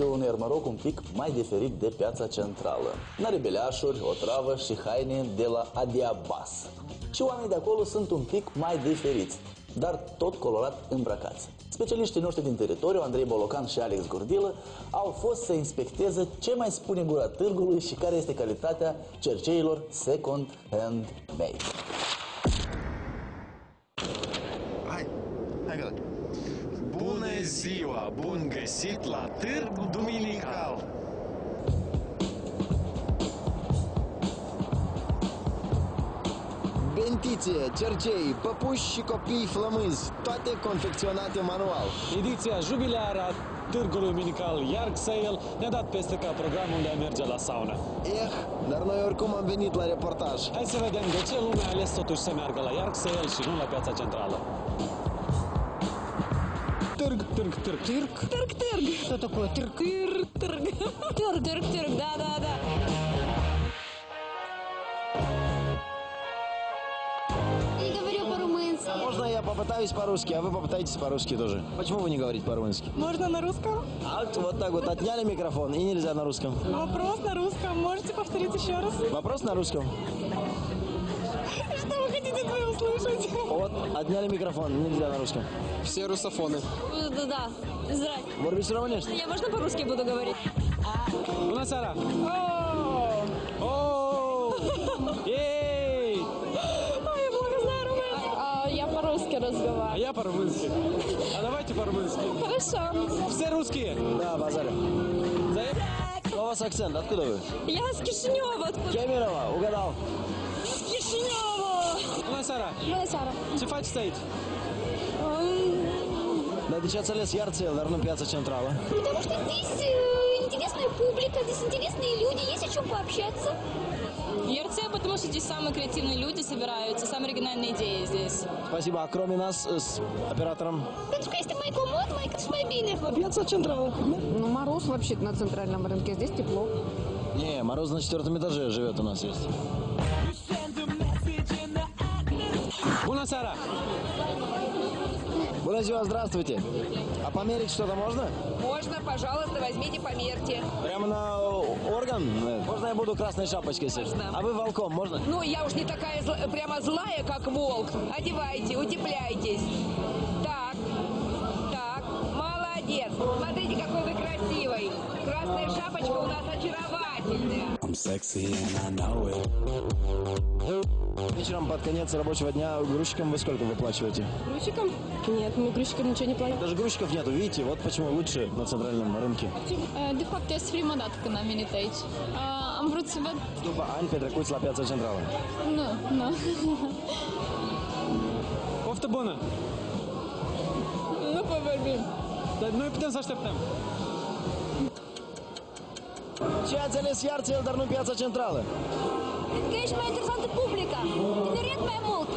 este un ermăroc un pic mai diferit de piața centrală. N-are beleașuri, o travă și haine de la Adiabas. Și oamenii de acolo sunt un pic mai diferiți, dar tot colorat îmbrăcați. Specialiștii noștri din teritoriu, Andrei Bolocan și Alex Gurdilă, au fost să inspecteze ce mai spune gura târgului și care este calitatea cerceilor second hand made. Hai, hai gata. Bună ziua! Bun găsit la Târgu Duminical! Bentițe, cercei, păpuși și copii flămânzi, toate confecționate manual. Ediția jubilară a Târgului Minical Yark Sale ne-a dat peste ca program unde a merge la sauna. Eh, dar noi oricum am venit la reportaj. Hai să vedem de ce lumea a ales totuși să meargă la Yark Sale și nu la piața centrală. Târg, târg, târg, târg. Тырк, тырк. Что такое? Тырк, тырк, тырк. Тырк, тырк, тырк, да, да, да. Не говорю по-румынски. Можно я попытаюсь по-русски, а вы попытаетесь по-русски тоже. Почему вы не говорите по-румынски? Можно на русском? А вот так вот отняли микрофон и нельзя на русском. Вопрос на русском. Можете повторить еще раз? Вопрос на русском. Что вы хотите от меня услышать? Вот, отняли микрофон, нельзя на русском. Все русофоны. Да, да. Здрасте. Vorbiți românești? Я можно по-русски буду говорить? Bună seara! Oh! Ей! Ой, я плохо знаю румынский. А, я по-русски А разговариваю. я по-румынски. А давайте по-румынски. Хорошо. Все русские? Да, базарю. Заеб... А у вас акцент, откуда вы? Я с Кишинева. Откуда? Кемерово, угадал. Bună seara! Bună seara. Ce faceți aici? Dar de ce ați ales Iarțel, dar nu piața centrală? Потому что здесь э, интересная публика, здесь интересные люди, есть о чем пообщаться. ЕРЦ, потому что здесь самые креативные люди собираются, самые оригинальные идеи здесь. Спасибо. А кроме нас э, с оператором? Что есть Майкл Мод, Майкл Шмайбинер. Пьяца Централа. Ну, мороз вообще на центральном рынке, здесь тепло. Не, Мороз на четвертом этаже живет у нас есть. Bună ziua, здравствуйте. А померить что-то можно? Можно, пожалуйста, возьмите, померьте. Прямо на орган? Можно я буду красной шапочкой сидеть? Можно. А вы волком, можно? Ну, я уж не такая зла- прямо злая, как волк. Одевайте, утепляйтесь. Так, так, молодец. Смотрите, какой вы красивый. Красная шапочка у нас очаровательная. Вечером под конец рабочего дня грузчикам вы сколько выплачиваете? Грузчиком? Нет, мы грузчикам ничего не платим. Даже грузчиков нету, видите, вот почему лучше на центральном rânке. De fapt, este prima dată când am vrut să văd... După ani petrecuți la piața centrală. Nu, nu. Poftă bună! Nu vorbim. Dar noi putem să așteptăm. Ce ați ales Iarțel, dar nu piața centrală? Că ești mai interesantă publica. Tineret mai mult.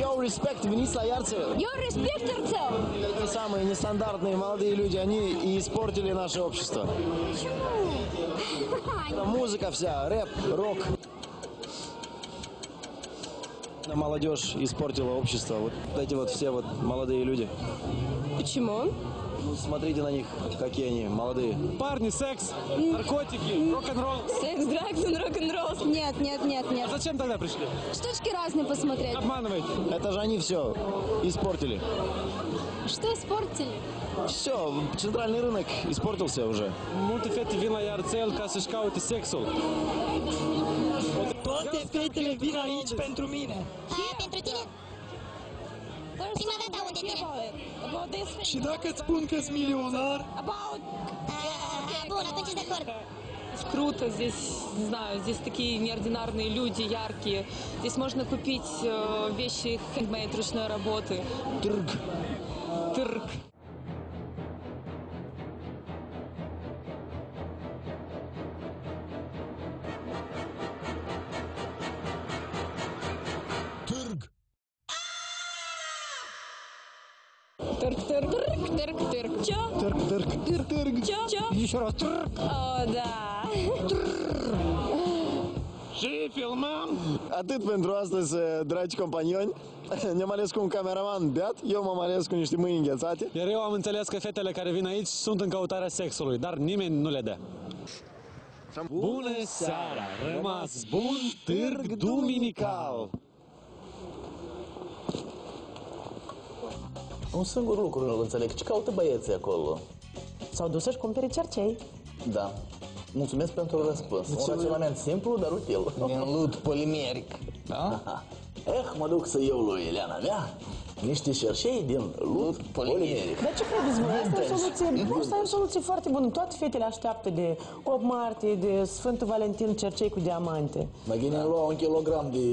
Eu respect, veniți la Iarțel. Eu respect Терцел. Такие самые нестандартные молодые люди, они и испортили наше общество. Почему? Музыка вся, рэп, рок. Молодежь испортила общество. Вот эти вот все вот молодые люди. Почему? Ну, смотрите на них, какие они молодые. Парни, секс, наркотики, рок-н-ролл. Секс, дракон, рок-н-ролл. Нет, нет, нет, А нет. зачем тогда пришли? Штучки разные посмотреть. Обманываете. Это же они все испортили. Что испортили? Все, центральный рынок испортился уже. La Iarțel ca să-și caute sexul. Toate fetele vin aici pentru mine. A, pentru tine? Prima dată unde tine? About this Și dacă îți spun că sunt milionar, About A, a, bun, atunci de acord. Круто, здесь, не знаю, здесь такие неординарные люди, яркие. Здесь можно купить э, вещи хендмейд ручной работы. Трг. Тырк. тырк, тырк, тырк, тырк, тырк. Чё? Тырк, тырк, тырк, тырк. Чё? Чё? Еще раз. Трг. О, да. Și filmăm. Atât pentru astăzi, dragi companioni. Ne-am ales cu un cameraman beat, eu m-am ales cu niște mâini înghețate. Iar eu am înțeles că fetele care vin aici sunt în căutarea sexului, dar nimeni nu le dă. Bună seara! Rămas bun târg duminical! Un singur lucru nu înțeleg. Ce caută băieții acolo? S-au dus să-și cumpere cercei. Da. Mulțumesc pentru răspuns. Un raționament simplu, dar util. Din lut polimeric. Da? Eh, mă duc să iau lui Eliana mea niște șerșei din lut polimeric. Dar ce credeți voi? Asta e o soluție, asta e o soluție foarte bună. Toate fetele așteaptă de 8 martie, de Sfântul Valentin cercei cu diamante. Mai bine lua un kilogram de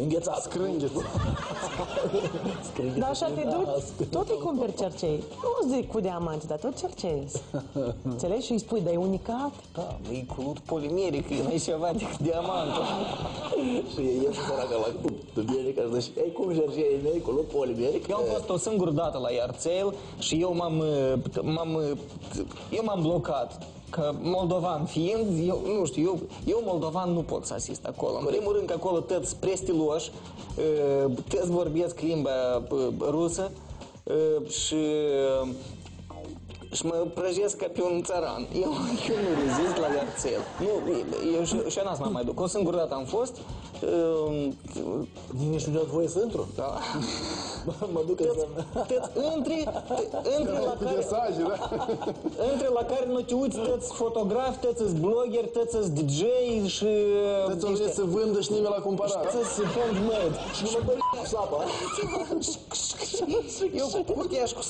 înghețat. Scrângeți. Dar așa te duci, tot îi cumperi cercei. Nu zic cu diamante, dar tot cercei. Înțelegi? Și îi spui, dar e unicat. Da, e cu lut polimeric, e mai ceva decât diamantul. și e săraca la cum? Duminica și zice, ei cum șerșei mei cu lut polimeric? Eu am fost o singură dată la Iarțel și eu m-am, m-am, eu m-am blocat că moldovan fiind, eu, nu știu, eu, eu moldovan nu pot să asist acolo. În primul rând că acolo toți prestiloși, toți vorbesc limba rusă și și mă prăjesc ca pe un țăran. Eu, eu nu rezist la Iarțel. Nu, eu și, și n-ați mai duc. O singură dată am fost. Uh, Nici nu dat voie să intru? Da. mă duc să... Întri, întri la care... Mesaje, da? Întri la care nu te uiți, tăți fotografi, tăți blogeri, tăți DJ și... Tăți niște... să vândă și nimeni la cumpărat. Tăți handmade. Și nu mă dă sapa. Eu cu cutia și cu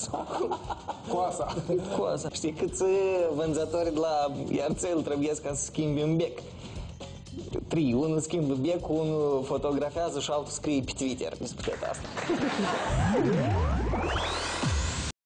Coasa. Coasa. Știi câți vânzători de la Iarțel trebuie ca să schimbi un bec? Schimbă becul, unul fotografează și altul scrie pe Twitter despre asta.